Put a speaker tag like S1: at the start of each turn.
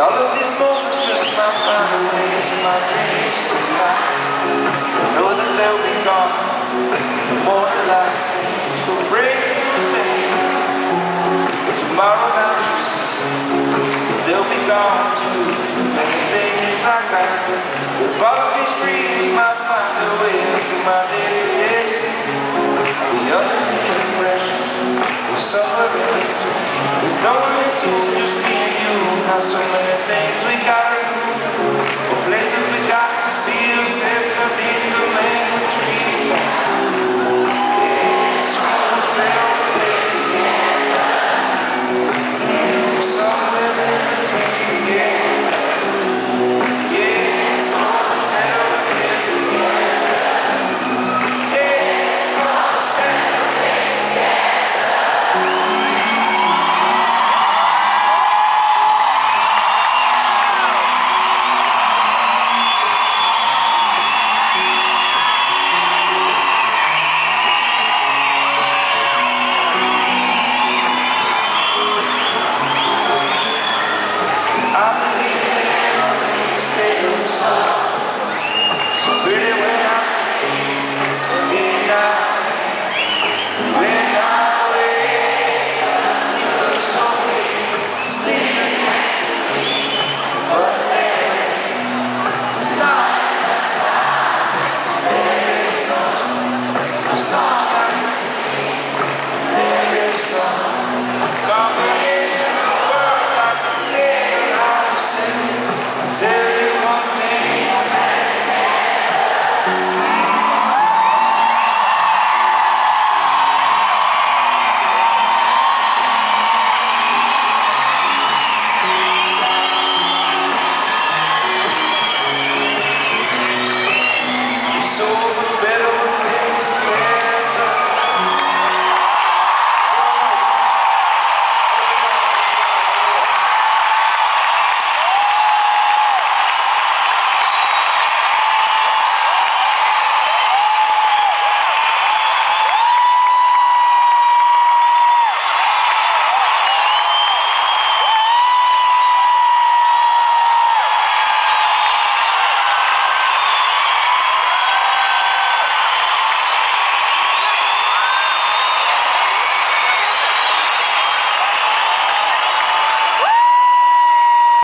S1: All of these moments just my to my dreams, I know that they'll be